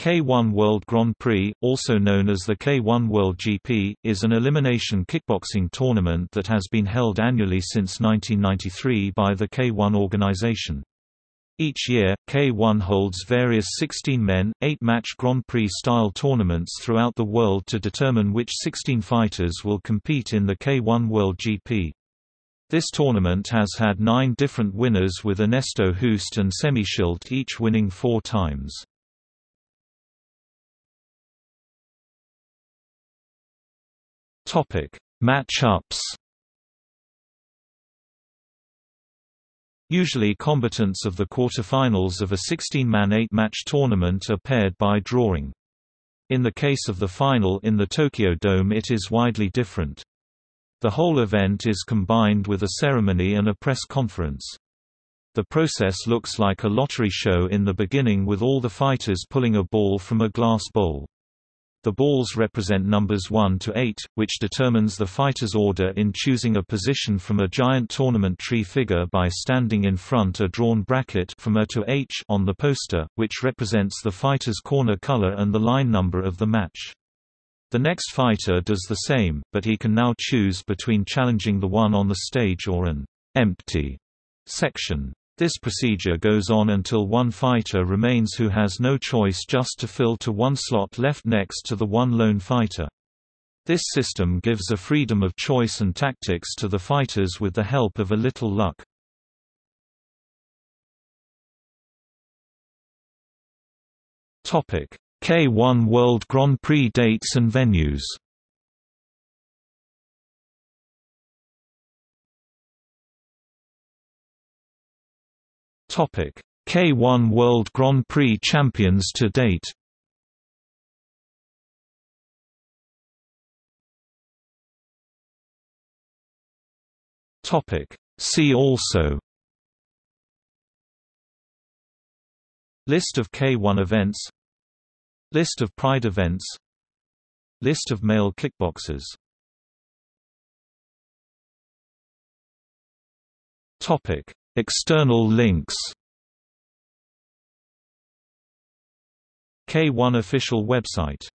K1 World Grand Prix, also known as the K1 World GP, is an elimination kickboxing tournament that has been held annually since 1993 by the K1 organization. Each year, K1 holds various 16-men, 8-match Grand Prix-style tournaments throughout the world to determine which 16 fighters will compete in the K1 World GP. This tournament has had nine different winners with Ernesto Hoost and Semmy Schilt each winning four times. Match-ups Usually combatants of the quarterfinals of a 16-man 8-match tournament are paired by drawing. In the case of the final in the Tokyo Dome it is widely different. The whole event is combined with a ceremony and a press conference. The process looks like a lottery show in the beginning with all the fighters pulling a ball from a glass bowl. The balls represent numbers 1 to 8, which determines the fighter's order in choosing a position from a giant tournament tree figure by standing in front a drawn bracket from A to H on the poster, which represents the fighter's corner color and the line number of the match. The next fighter does the same, but he can now choose between challenging the one on the stage or an empty section. This procedure goes on until one fighter remains who has no choice just to fill to one slot left next to the one lone fighter. This system gives a freedom of choice and tactics to the fighters with the help of a little luck. K1 World Grand Prix dates and venues Topic: K1 World Grand Prix champions to date. Topic: See also? List of K1 events? List of Pride events? List of male kickboxers? Topic External links. K1 official website